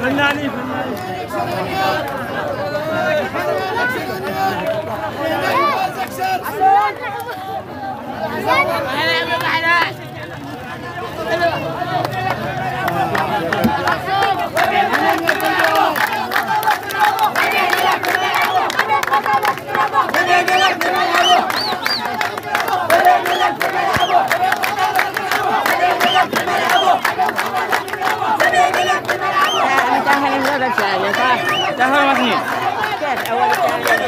فن علي 大家加油！大家好，我是你。